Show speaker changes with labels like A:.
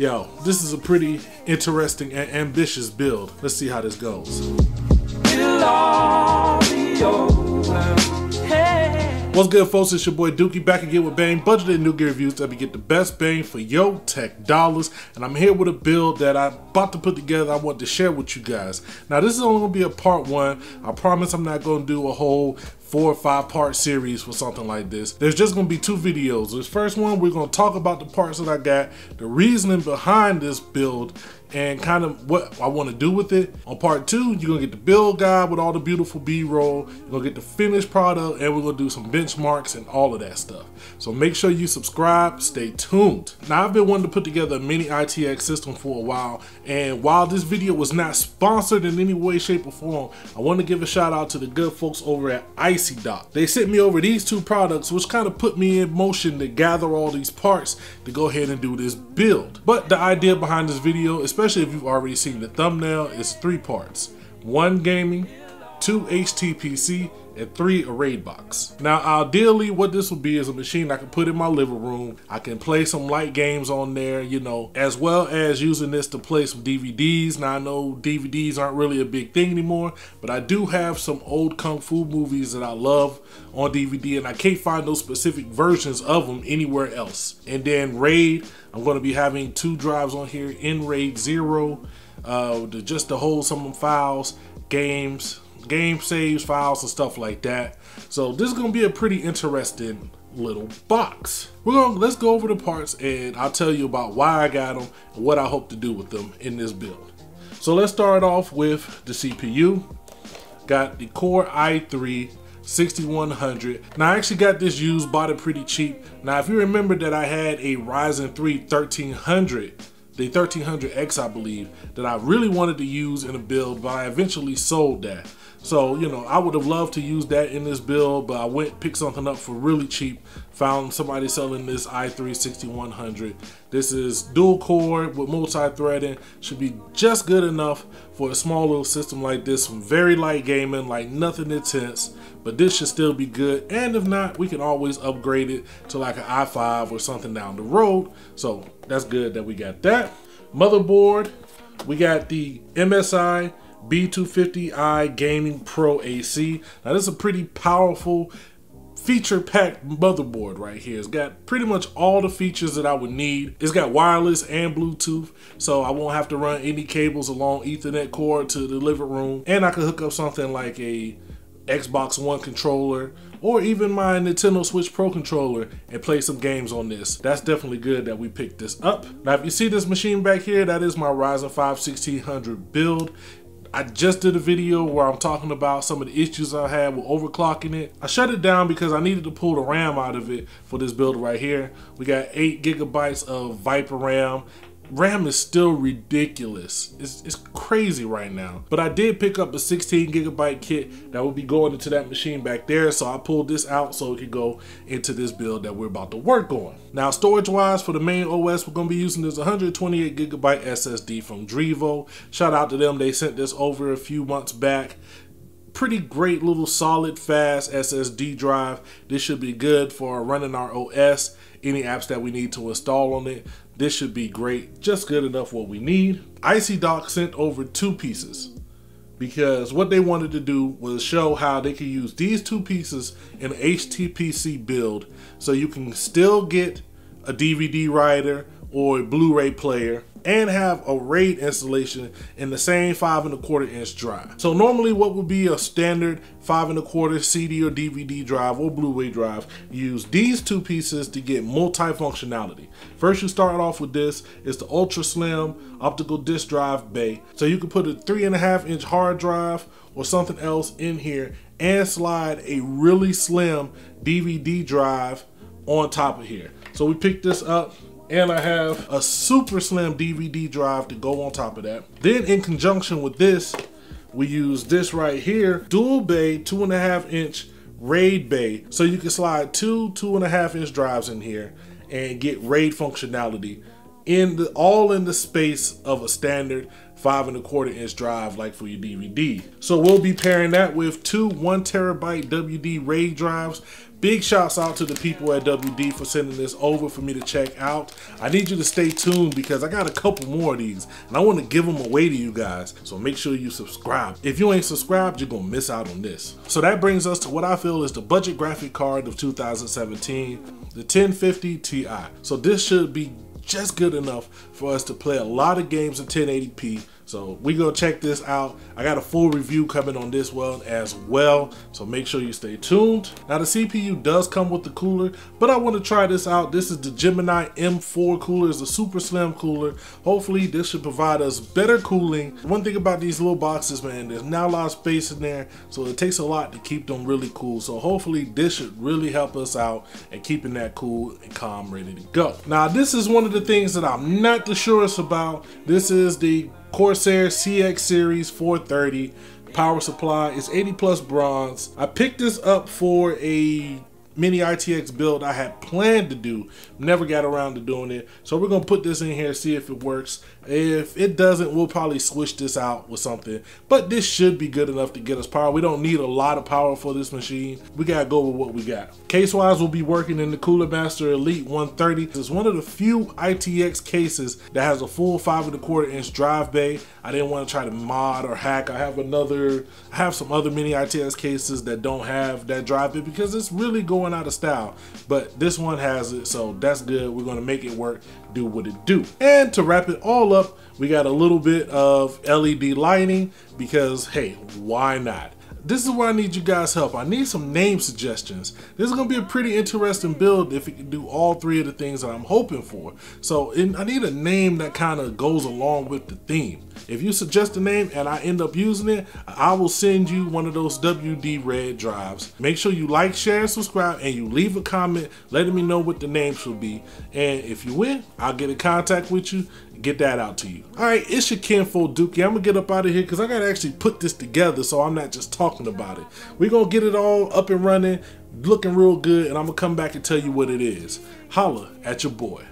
A: Yo, this is a pretty interesting and ambitious build. Let's see how this goes. What's good, folks? It's your boy Dookie back again with Bang Budgeted New Gear Reviews that we get the best bang for yo tech dollars. And I'm here with a build that I'm about to put together. I want to share with you guys. Now, this is only going to be a part one. I promise I'm not going to do a whole four or five part series for something like this. There's just gonna be two videos. This first one, we're gonna talk about the parts that I got, the reasoning behind this build, and kind of what I want to do with it. On part two, you're gonna get the build guide with all the beautiful B-roll, you're gonna get the finished product, and we're gonna do some benchmarks and all of that stuff. So make sure you subscribe, stay tuned. Now I've been wanting to put together a mini ITX system for a while, and while this video was not sponsored in any way, shape, or form, I want to give a shout out to the good folks over at Icy Dock. They sent me over these two products, which kind of put me in motion to gather all these parts to go ahead and do this build. But the idea behind this video, especially especially if you've already seen the thumbnail, is three parts. One gaming, two HTPC, and three a raid box. Now ideally what this would be is a machine I can put in my living room. I can play some light games on there, you know, as well as using this to play some DVDs. Now I know DVDs aren't really a big thing anymore, but I do have some old Kung Fu movies that I love on DVD and I can't find those specific versions of them anywhere else. And then RAID, I'm going to be having two drives on here in RAID 0 uh, to just to hold some files, games, game saves, files, and stuff like that. So this is going to be a pretty interesting little box. We're going to, let's go over the parts and I'll tell you about why I got them and what I hope to do with them in this build. So let's start off with the CPU. Got the Core i3 6100. Now I actually got this used, bought it pretty cheap. Now if you remember that I had a Ryzen 3 1300, the 1300X I believe, that I really wanted to use in a build, but I eventually sold that. So, you know, I would have loved to use that in this build, but I went pick something up for really cheap. Found somebody selling this i3 6100. This is dual core with multi-threading. Should be just good enough for a small little system like this. Very light gaming, like nothing intense. But this should still be good. And if not, we can always upgrade it to like an i5 or something down the road. So that's good that we got that. Motherboard, we got the MSI B250i Gaming Pro AC. Now this is a pretty powerful feature packed motherboard right here. It's got pretty much all the features that I would need. It's got wireless and Bluetooth, so I won't have to run any cables along ethernet cord to the living room. And I can hook up something like a Xbox One controller or even my Nintendo Switch Pro controller and play some games on this. That's definitely good that we picked this up. Now if you see this machine back here, that is my Ryzen 5 1600 build. I just did a video where I'm talking about some of the issues I had with overclocking it. I shut it down because I needed to pull the RAM out of it for this build right here. We got 8 gigabytes of Viper RAM RAM is still ridiculous. It's, it's crazy right now. But I did pick up a 16 gigabyte kit that will be going into that machine back there. So I pulled this out so it could go into this build that we're about to work on. Now storage wise for the main OS, we're gonna be using this 128 gigabyte SSD from Drevo. Shout out to them, they sent this over a few months back pretty great little solid fast SSD drive. This should be good for running our OS, any apps that we need to install on it. This should be great, just good enough what we need. Icy Dock sent over two pieces because what they wanted to do was show how they could use these two pieces in HTPC build so you can still get a DVD writer or a Blu-ray player and have a RAID installation in the same five and a quarter inch drive. So normally what would be a standard five and a quarter CD or DVD drive or Blu-ray drive, use these two pieces to get multi-functionality. First you start off with this, it's the ultra slim optical disk drive bay. So you can put a three and a half inch hard drive or something else in here and slide a really slim DVD drive on top of here. So we picked this up and I have a super slim DVD drive to go on top of that. Then in conjunction with this, we use this right here, dual bay, two and a half inch RAID bay. So you can slide two, two and a half inch drives in here and get RAID functionality in the all in the space of a standard five and a quarter inch drive like for your DVD. So we'll be pairing that with two one terabyte WD Red drives Big shouts out to the people at WD for sending this over for me to check out. I need you to stay tuned because I got a couple more of these and I want to give them away to you guys. So make sure you subscribe. If you ain't subscribed, you're going to miss out on this. So that brings us to what I feel is the budget graphic card of 2017, the 1050 Ti. So this should be just good enough for us to play a lot of games in 1080p so we gonna check this out. I got a full review coming on this one as well. So make sure you stay tuned. Now the CPU does come with the cooler, but I want to try this out. This is the Gemini M4 cooler. It's a super slim cooler. Hopefully this should provide us better cooling. One thing about these little boxes, man, there's not a lot of space in there. So it takes a lot to keep them really cool. So hopefully this should really help us out and keeping that cool and calm ready to go. Now this is one of the things that I'm not the surest about. This is the Corsair CX Series 430 power supply. It's 80 plus bronze. I picked this up for a mini ITX build I had planned to do, never got around to doing it. So we're gonna put this in here, see if it works. If it doesn't, we'll probably switch this out with something. But this should be good enough to get us power. We don't need a lot of power for this machine. We gotta go with what we got. Case-wise, we'll be working in the Cooler Master Elite 130. It's one of the few ITX cases that has a full five and a quarter inch drive bay. I didn't want to try to mod or hack. I have another, I have some other mini ITX cases that don't have that drive bay because it's really going out of style. But this one has it, so that's good. We're gonna make it work, do what it do. And to wrap it all up, we got a little bit of LED lighting because hey, why not? this is where I need you guys help. I need some name suggestions. This is gonna be a pretty interesting build if it can do all three of the things that I'm hoping for. So I need a name that kind of goes along with the theme. If you suggest a name and I end up using it, I will send you one of those WD red drives. Make sure you like, share, subscribe, and you leave a comment letting me know what the name should be. And if you win, I'll get in contact with you get that out to you. All right, it's your kinfolk Dookie. I'm gonna get up out of here because I gotta actually put this together so I'm not just talking about it. We're gonna get it all up and running, looking real good, and I'm gonna come back and tell you what it is. Holla at your boy.